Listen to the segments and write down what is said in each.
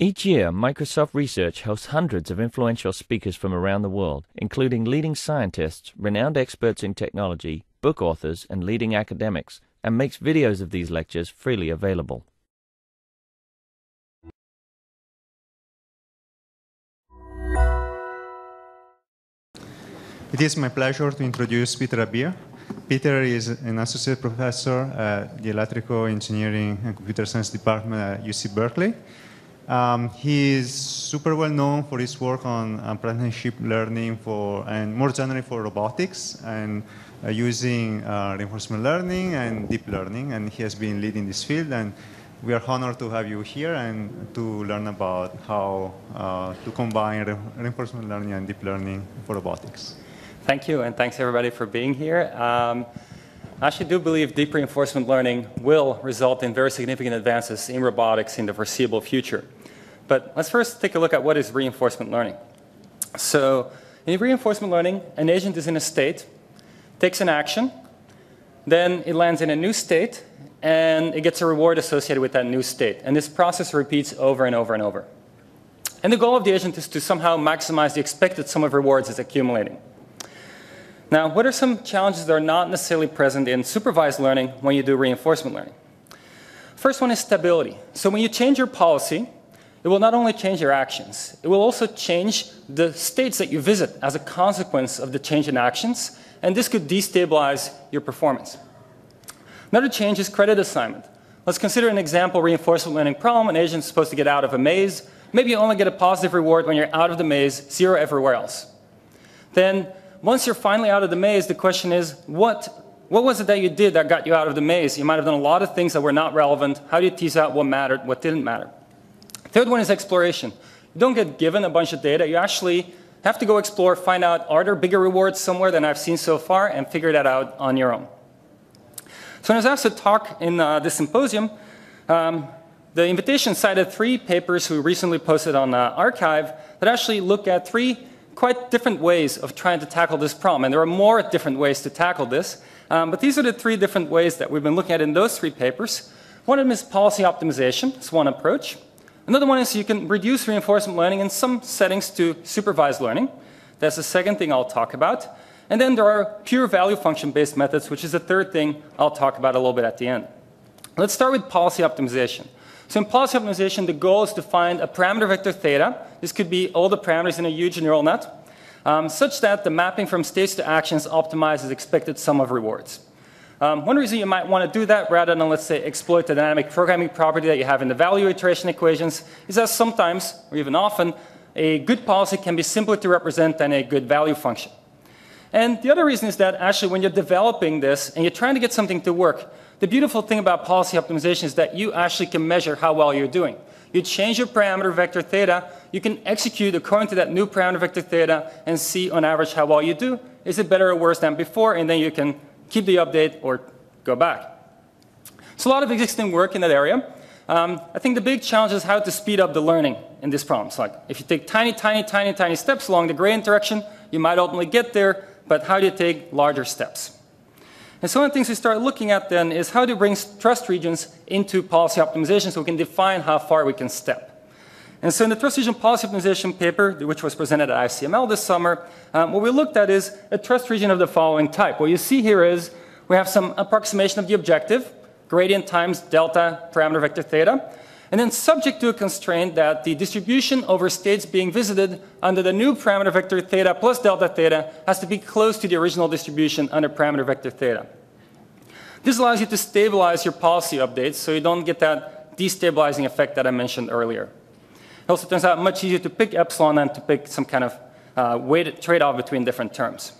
Each year, Microsoft Research hosts hundreds of influential speakers from around the world, including leading scientists, renowned experts in technology, book authors, and leading academics, and makes videos of these lectures freely available. It is my pleasure to introduce Pieter Abbeel. Pieter is an associate professor at the Electrical Engineering and Computer Science Department at UC Berkeley. Um, he is super well known for his work on apprenticeship learning for, and more generally for robotics and uh, using uh, reinforcement learning and deep learning. And he has been leading this field. And we are honored to have you here and to learn about how uh, to combine re reinforcement learning and deep learning for robotics. Thank you, and thanks everybody for being here. Um, I actually do believe deep reinforcement learning will result in very significant advances in robotics in the foreseeable future. But let's first take a look at what is reinforcement learning. So in reinforcement learning, an agent is in a state, takes an action, then it lands in a new state, and it gets a reward associated with that new state. And this process repeats over and over and over. And the goal of the agent is to somehow maximize the expected sum of rewards it's accumulating. Now, what are some challenges that are not necessarily present in supervised learning when you do reinforcement learning? First one is stability. So when you change your policy, it will not only change your actions, it will also change the states that you visit as a consequence of the change in actions, and this could destabilize your performance. Another change is credit assignment. Let's consider an example reinforcement learning problem. An agent is supposed to get out of a maze. Maybe you only get a positive reward when you're out of the maze, zero everywhere else. Then, once you're finally out of the maze, the question is, what, what was it that you did that got you out of the maze? You might have done a lot of things that were not relevant. How do you tease out what mattered, what didn't matter? Third one is exploration. You don't get given a bunch of data. You actually have to go explore, find out, are there bigger rewards somewhere than I've seen so far, and figure that out on your own. So when I was asked to talk in uh, this symposium, um, the invitation cited three papers we recently posted on uh, arXiv that actually look at three quite different ways of trying to tackle this problem. And there are more different ways to tackle this. Um, but these are the three different ways that we've been looking at in those three papers. One of them is policy optimization. It's one approach. Another one is you can reduce reinforcement learning in some settings to supervised learning. That's the second thing I'll talk about. And then there are pure value function based methods, which is the third thing I'll talk about a little bit at the end. Let's start with policy optimization. So in policy optimization, the goal is to find a parameter vector theta. This could be all the parameters in a huge neural net, um, such that the mapping from states to actions optimizes expected sum of rewards. Um, one reason you might want to do that rather than, let's say, exploit the dynamic programming property that you have in the value iteration equations is that sometimes, or even often, a good policy can be simpler to represent than a good value function. And the other reason is that actually when you're developing this and you're trying to get something to work, the beautiful thing about policy optimization is that you actually can measure how well you're doing. You change your parameter vector theta, you can execute according to that new parameter vector theta and see on average how well you do. Is it better or worse than before? And then you can keep the update, or go back. So a lot of existing work in that area. Um, I think the big challenge is how to speed up the learning in this problem. So like if you take tiny, tiny, tiny, tiny steps along the gradient direction, you might ultimately get there, but how do you take larger steps? And so one of the things we start looking at then is how to bring trust regions into policy optimization so we can define how far we can step. And so in the trust region policy optimization paper, which was presented at ICML this summer, um, what we looked at is a trust region of the following type. What you see here is we have some approximation of the objective, gradient times delta parameter vector theta, and then subject to a constraint that the distribution over states being visited under the new parameter vector theta plus delta theta has to be close to the original distribution under parameter vector theta. This allows you to stabilize your policy updates so you don't get that destabilizing effect that I mentioned earlier. It also turns out much easier to pick epsilon than to pick some kind of uh, weighted trade-off between different terms.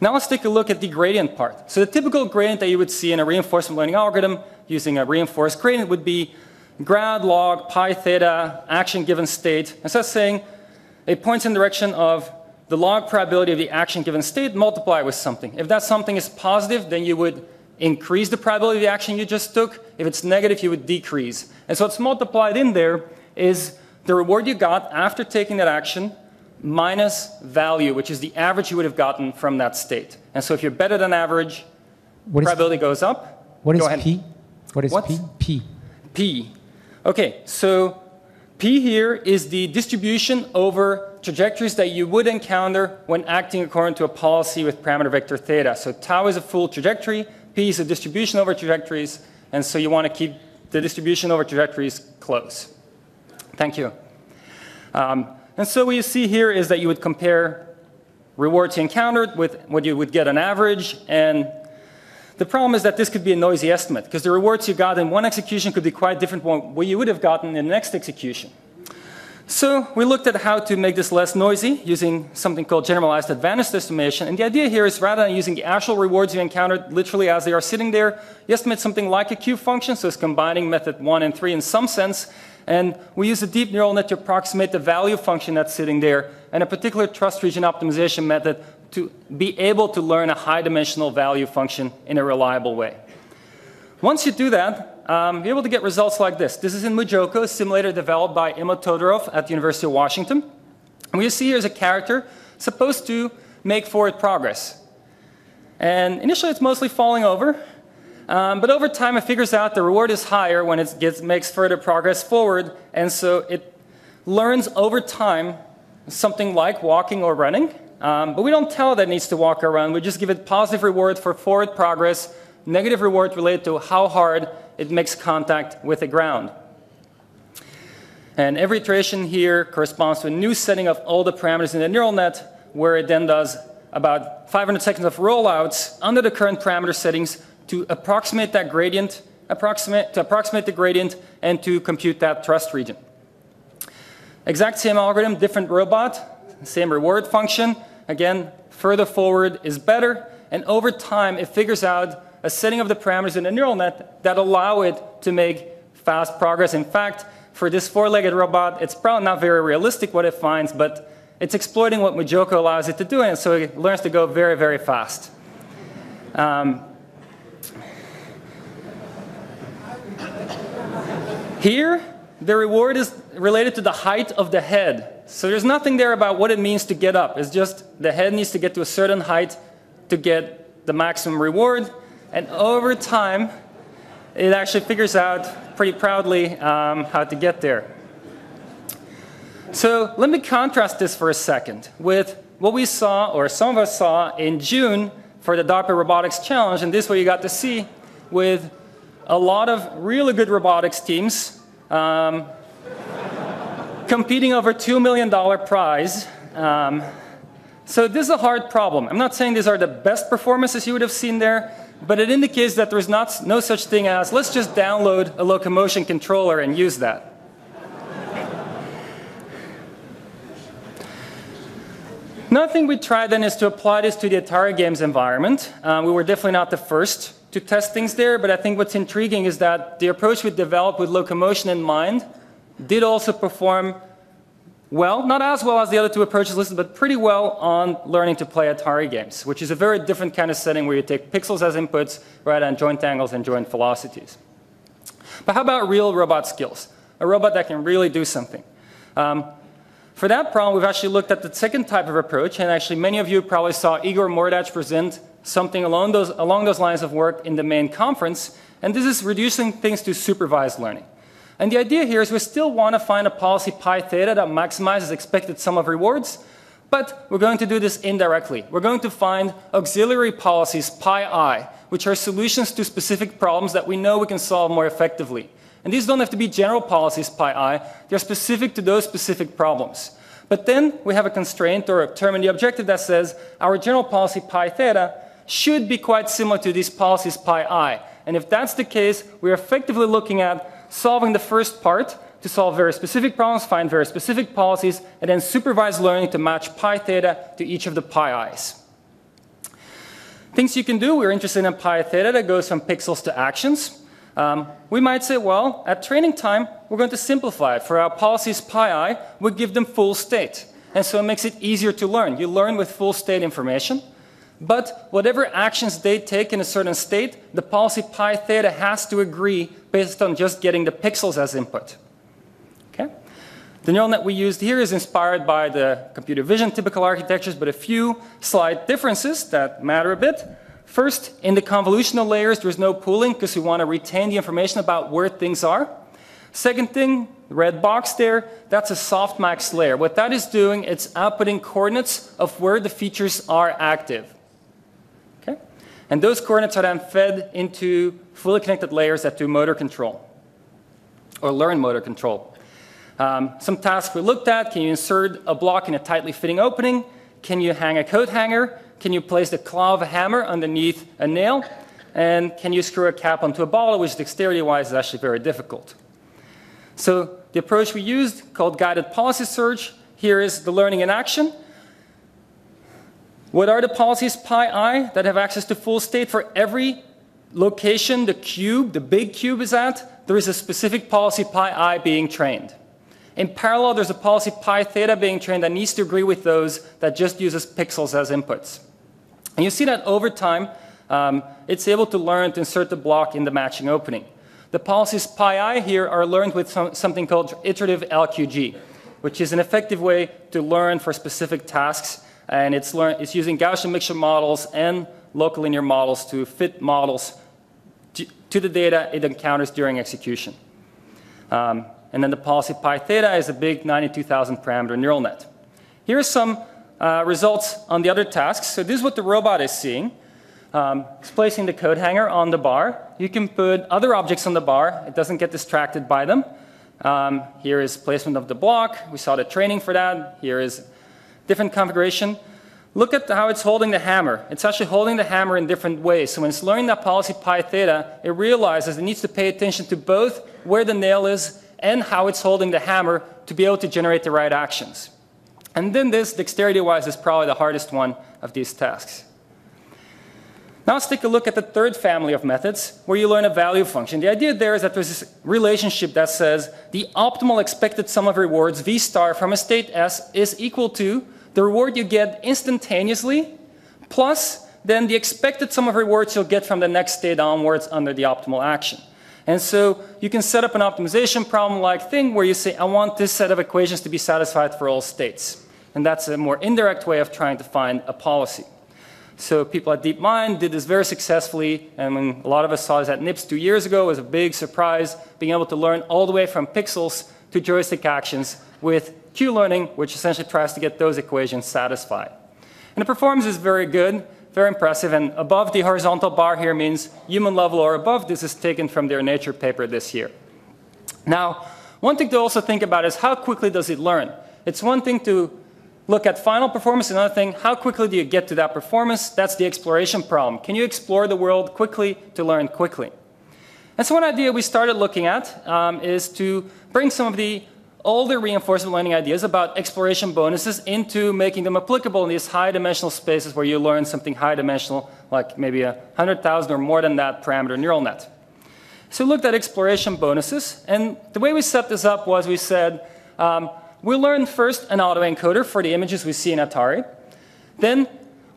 Now let's take a look at the gradient part. So the typical gradient that you would see in a reinforcement learning algorithm using a reinforced gradient would be grad log pi theta action given state. And so saying it points in the direction of the log probability of the action given state multiplied with something. If that something is positive, then you would increase the probability of the action you just took. If it's negative, you would decrease. And so it's multiplied in there is the reward you got after taking that action minus value, which is the average you would have gotten from that state. And so if you're better than average, what probability is, goes up. What Go is ahead. P? What is What's P? P. P. Okay, so P here is the distribution over trajectories that you would encounter when acting according to a policy with parameter vector theta. So tau is a full trajectory, P is a distribution over trajectories, and so you want to keep the distribution over trajectories close. Thank you. Um, and so what you see here is that you would compare rewards you encountered with what you would get on average, and the problem is that this could be a noisy estimate because the rewards you got in one execution could be quite different from what you would have gotten in the next execution. So we looked at how to make this less noisy using something called generalized advantage estimation. And the idea here is rather than using the actual rewards you encountered literally as they are sitting there, you estimate something like a Q function, so it's combining method one and three in some sense. And we use a deep neural net to approximate the value function that's sitting there and a particular trust region optimization method to be able to learn a high dimensional value function in a reliable way. Once you do that, um, you're able to get results like this. This is in MuJoCo, a simulator developed by Emo Todorov at the University of Washington. And what you see here is a character supposed to make forward progress. And initially it's mostly falling over, um, but over time it figures out the reward is higher when it gets, makes further progress forward, and so it learns over time something like walking or running, um, but we don't tell it that it needs to walk or run. We just give it positive reward for forward progress, negative reward related to how hard it makes contact with the ground. And every iteration here corresponds to a new setting of all the parameters in the neural net, where it then does about 500 seconds of rollouts under the current parameter settings to approximate that gradient, approximate, to approximate the gradient, and to compute that trust region. Exact same algorithm, different robot, same reward function, Again, further forward is better, and over time it figures out a setting of the parameters in the neural net that allow it to make fast progress. In fact, for this four-legged robot, it's probably not very realistic what it finds, but it's exploiting what MuJoCo allows it to do, and so it learns to go very, very fast. Um, here, the reward is related to the height of the head. So there's nothing there about what it means to get up. It's just the head needs to get to a certain height to get the maximum reward. And over time, it actually figures out pretty proudly um, how to get there. So let me contrast this for a second with what we saw, or some of us saw, in June for the DARPA Robotics Challenge. And this is what you got to see with a lot of really good robotics teams um, competing over $2 million prize. Um, so this is a hard problem. I'm not saying these are the best performances you would have seen there, but it indicates that there's not, no such thing as let's just download a locomotion controller and use that. Another thing we tried then is to apply this to the Atari games environment. Um, we were definitely not the first to test things there, but I think what's intriguing is that the approach we developed with locomotion in mind did also perform well, not as well as the other two approaches listed, but pretty well on learning to play Atari games, which is a very different kind of setting where you take pixels as inputs rather than joint angles and joint velocities. But how about real robot skills? A robot that can really do something. Um, for that problem, we've actually looked at the second type of approach, and actually many of you probably saw Igor Mordatch present something along those, along those lines of work in the main conference, and this is reducing things to supervised learning. And the idea here is we still want to find a policy pi theta that maximizes expected sum of rewards, but we're going to do this indirectly. We're going to find auxiliary policies pi i, which are solutions to specific problems that we know we can solve more effectively. And these don't have to be general policies pi i, they're specific to those specific problems. But then we have a constraint or a term in the objective that says our general policy pi theta should be quite similar to these policies pi i. And if that's the case, we're effectively looking at solving the first part to solve very specific problems, find very specific policies, and then supervise learning to match pi theta to each of the pi i's. Things you can do, we're interested in pi theta that goes from pixels to actions. Um, we might say, well, at training time, we're going to simplify it. For our policies pi i, we give them full state. And so it makes it easier to learn. You learn with full state information. But whatever actions they take in a certain state, the policy pi theta has to agree based on just getting the pixels as input. Okay? The neural net we used here is inspired by the computer vision typical architectures, but a few slight differences that matter a bit. First, in the convolutional layers, there's no pooling because we want to retain the information about where things are. Second thing, the red box there, that's a softmax layer. What that is doing, it's outputting coordinates of where the features are active. And those coordinates are then fed into fully connected layers that do motor control or learn motor control. Um, some tasks we looked at, can you insert a block in a tightly fitting opening? Can you hang a coat hanger? Can you place the claw of a hammer underneath a nail? And can you screw a cap onto a bottle, which dexterity-wise is actually very difficult. So the approach we used, called guided policy search, here is the learning in action. What are the policies pi i that have access to full state for every location the cube, the big cube is at? There is a specific policy pi i being trained. In parallel, there's a policy pi theta being trained that needs to agree with those that just uses pixels as inputs. And you see that over time, um, it's able to learn to insert the block in the matching opening. The policies pi i here are learned with some, something called iterative LQG, which is an effective way to learn for specific tasks. And it's, it's using Gaussian mixture models and local linear models to fit models to, to the data it encounters during execution. Um, and then the policy pi theta is a big 92,000 parameter neural net. Here are some uh, results on the other tasks. So this is what the robot is seeing. Um, it's placing the coat hanger on the bar. You can put other objects on the bar. It doesn't get distracted by them. Um, here is placement of the block. We saw the training for that. Here is different configuration. Look at how it's holding the hammer. It's actually holding the hammer in different ways. So when it's learning that policy pi theta, it realizes it needs to pay attention to both where the nail is and how it's holding the hammer to be able to generate the right actions. And then this, dexterity-wise, is probably the hardest one of these tasks. Now let's take a look at the third family of methods where you learn a value function. The idea there is that there's this relationship that says the optimal expected sum of rewards, V star from a state S, is equal to the reward you get instantaneously plus then the expected sum of rewards you'll get from the next state onwards under the optimal action. And so you can set up an optimization problem like thing where you say, I want this set of equations to be satisfied for all states. And that's a more indirect way of trying to find a policy. So people at DeepMind did this very successfully, and when a lot of us saw this at NIPS two years ago, it was a big surprise being able to learn all the way from pixels to joystick actions with Q-learning, which essentially tries to get those equations satisfied. And the performance is very good, very impressive, and above the horizontal bar here means human level or above. This is taken from their Nature paper this year. Now, one thing to also think about is how quickly does it learn? It's one thing to look at final performance. Another thing, how quickly do you get to that performance? That's the exploration problem. Can you explore the world quickly to learn quickly? And so one idea we started looking at um, is to bring some of the older reinforcement learning ideas about exploration bonuses into making them applicable in these high dimensional spaces where you learn something high dimensional, like maybe a 100,000 or more than that parameter neural net. So we looked at exploration bonuses, and the way we set this up was we said, um, We'll learn first an autoencoder for the images we see in Atari. Then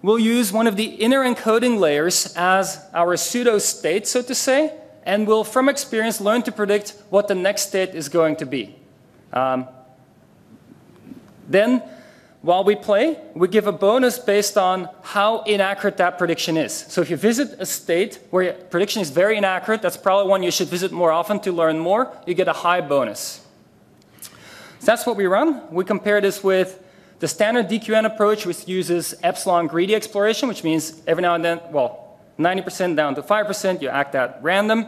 we'll use one of the inner encoding layers as our pseudo state, so to say, and we'll, from experience, learn to predict what the next state is going to be. Um, then, while we play, we give a bonus based on how inaccurate that prediction is. So if you visit a state where your prediction is very inaccurate, that's probably one you should visit more often to learn more, you get a high bonus. So that's what we run. We compare this with the standard DQN approach, which uses epsilon greedy exploration, which means every now and then, well, 90% down to 5%, you act at random.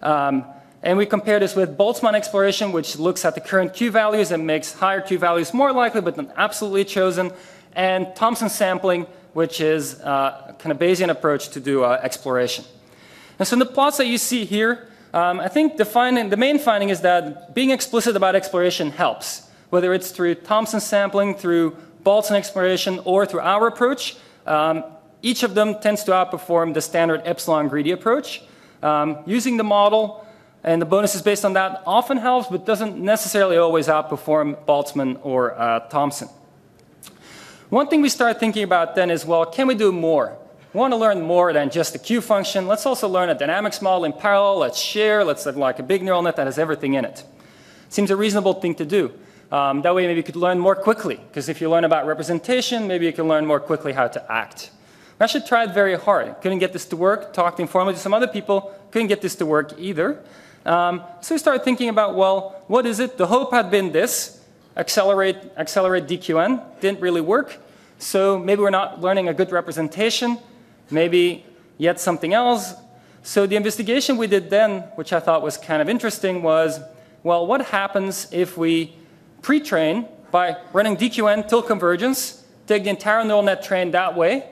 Um, and we compare this with Boltzmann exploration, which looks at the current Q values and makes higher Q values more likely, but not absolutely chosen. And Thompson sampling, which is uh, kind of Bayesian approach to do uh, exploration. And so in the plots that you see here, um, I think the, finding, the main finding is that being explicit about exploration helps, whether it's through Thompson sampling, through Boltzmann exploration, or through our approach. Um, each of them tends to outperform the standard epsilon greedy approach. Um, using the model and the bonuses based on that often helps, but doesn't necessarily always outperform Boltzmann or uh, Thompson. One thing we start thinking about then is, well, can we do more? We want to learn more than just the Q function. Let's also learn a dynamics model in parallel. Let's share. Let's have like a big neural net that has everything in it. Seems a reasonable thing to do. Um, that way, maybe you could learn more quickly. Because if you learn about representation, maybe you can learn more quickly how to act. I actually tried very hard. Couldn't get this to work. Talked informally to some other people. Couldn't get this to work either. Um, so we started thinking about, well, what is it? The hope had been this, accelerate, accelerate DQN, didn't really work. So maybe we're not learning a good representation, maybe yet something else. So the investigation we did then, which I thought was kind of interesting, was, well, what happens if we pre-train by running DQN till convergence, take the entire neural net train that way,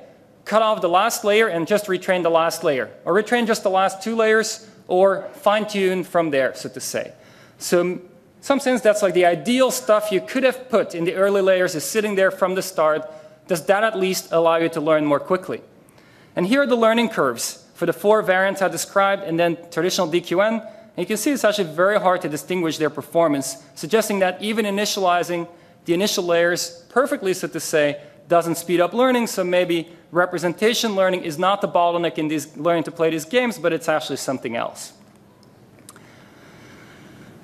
cut off the last layer and just retrain the last layer, or retrain just the last two layers, or fine tune from there, so to say. So, in some sense, that's like the ideal stuff you could have put in the early layers is sitting there from the start. Does that at least allow you to learn more quickly? And here are the learning curves for the four variants I described and then traditional DQN. And you can see it's actually very hard to distinguish their performance, suggesting that even initializing the initial layers perfectly, so to say, doesn't speed up learning, so maybe representation learning is not the bottleneck in these learning to play these games, but it's actually something else.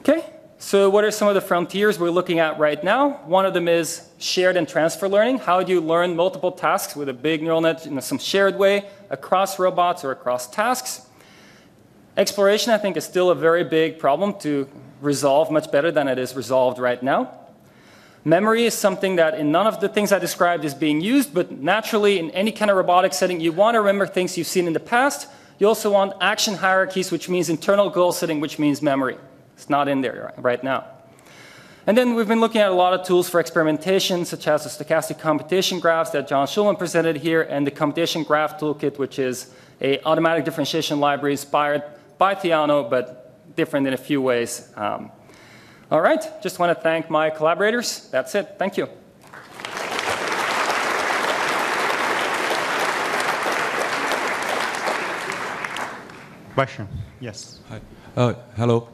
Okay, so what are some of the frontiers we're looking at right now? One of them is shared and transfer learning. How do you learn multiple tasks with a big neural net in some shared way across robots or across tasks? Exploration, I think, is still a very big problem to resolve much better than it is resolved right now. Memory is something that in none of the things I described is being used, but naturally in any kind of robotic setting, you want to remember things you've seen in the past. You also want action hierarchies, which means internal goal setting, which means memory. It's not in there right now. And then we've been looking at a lot of tools for experimentation, such as the stochastic computation graphs that John Schulman presented here, and the computation graph toolkit, which is a automatic differentiation library inspired by Theano, but different in a few ways. Um, all right, just want to thank my collaborators. That's it. Thank you. Question? Yes. Hi. Uh, hello.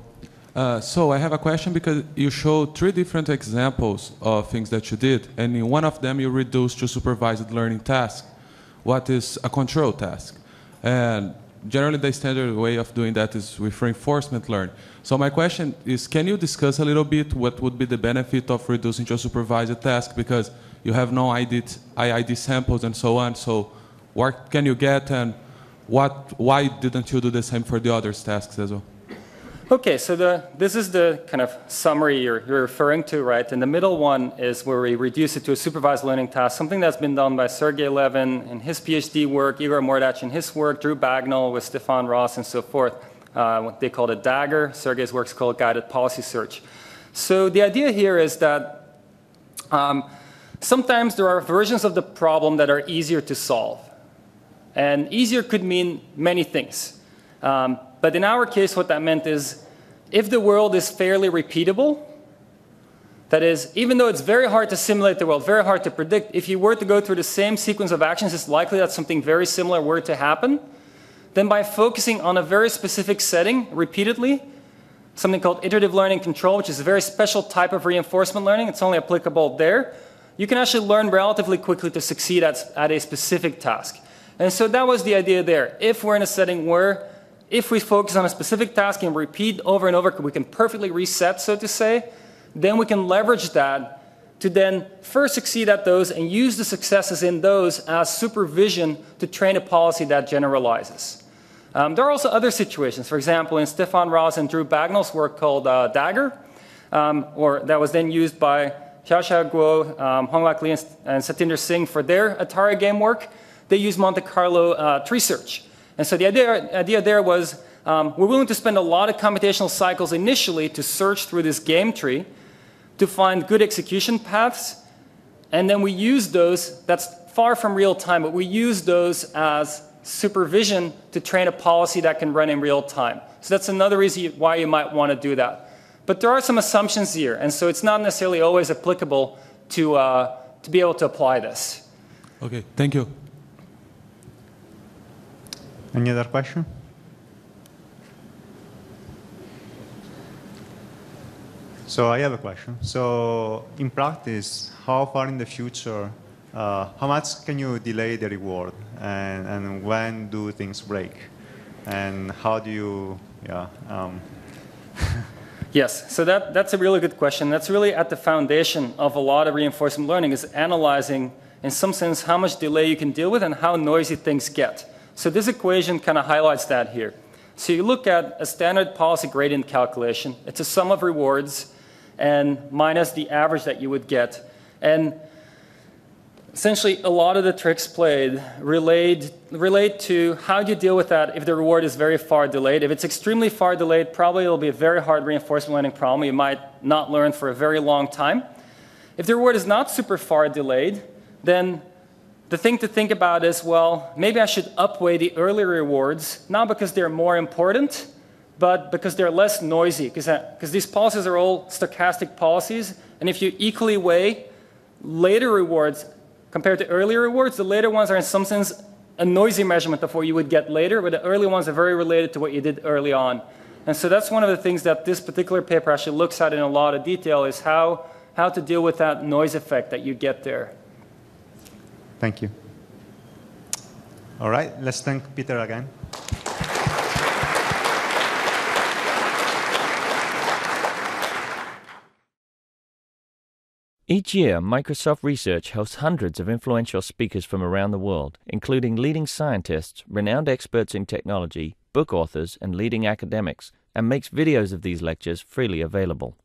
Uh, so I have a question because you showed three different examples of things that you did, and in one of them you reduced to supervised learning task. What is a control task? And generally the standard way of doing that is with reinforcement learning. So my question is, can you discuss a little bit what would be the benefit of reducing a supervised task because you have no ID, IID samples and so on. So what can you get and what, why didn't you do the same for the other tasks as well? Okay, so the, this is the kind of summary you're, you're, referring to, right? And the middle one is where we reduce it to a supervised learning task, something that's been done by Sergey Levine in his PhD work, Igor Mordatch in his work, Drew Bagnall with Stefan Ross, and so forth. Uh, they called a DAGGER. Sergey's work is called Guided Policy Search. So the idea here is that um, sometimes there are versions of the problem that are easier to solve. And easier could mean many things. Um, but in our case, what that meant is if the world is fairly repeatable, that is, even though it's very hard to simulate the world, very hard to predict, if you were to go through the same sequence of actions, it's likely that something very similar were to happen. Then by focusing on a very specific setting repeatedly, something called iterative learning control, which is a very special type of reinforcement learning, it's only applicable there, you can actually learn relatively quickly to succeed at, at a specific task. And so that was the idea there. If we're in a setting where if we focus on a specific task and repeat over and over, we can perfectly reset, so to say, then we can leverage that to then first succeed at those and use the successes in those as supervision to train a policy that generalizes. Um, there are also other situations. For example, in Stefan Ross and Drew Bagnall's work called uh, DAGGER, um, or that was then used by Xiaoxiao Guo, um, Honglak Lee, and, and Satinder Singh for their Atari game work, they use Monte Carlo uh, tree search. And so the idea, idea there was um, we're willing to spend a lot of computational cycles initially to search through this game tree to find good execution paths. And then we use those, that's far from real time, but we use those as supervision to train a policy that can run in real time. So that's another reason why you might want to do that. But there are some assumptions here, and so it's not necessarily always applicable to, uh, to be able to apply this. Okay, thank you. Any other question? So I have a question. So in practice, how far in the future, uh, how much can you delay the reward, and, and when do things break, and how do you, yeah. Um. yes, so that, that's a really good question. That's really at the foundation of a lot of reinforcement learning is analyzing, in some sense, how much delay you can deal with and how noisy things get. So this equation kind of highlights that here. So you look at a standard policy gradient calculation. It's a sum of rewards and minus the average that you would get. And essentially, a lot of the tricks played relate, relate to how do you deal with that if the reward is very far delayed. If it's extremely far delayed, probably it'll be a very hard reinforcement learning problem. You might not learn for a very long time. If the reward is not super far delayed, then the thing to think about is well, maybe I should upweigh the early rewards, not because they're more important, but because they're less noisy, because uh, these policies are all stochastic policies. And if you equally weigh later rewards compared to earlier rewards, the later ones are in some sense a noisy measurement of what you would get later, but the early ones are very related to what you did early on. And so that's one of the things that this particular paper actually looks at in a lot of detail is how, how to deal with that noise effect that you get there. Thank you. All right, let's thank Pieter again. Each year, Microsoft Research hosts hundreds of influential speakers from around the world, including leading scientists, renowned experts in technology, book authors, and leading academics, and makes videos of these lectures freely available.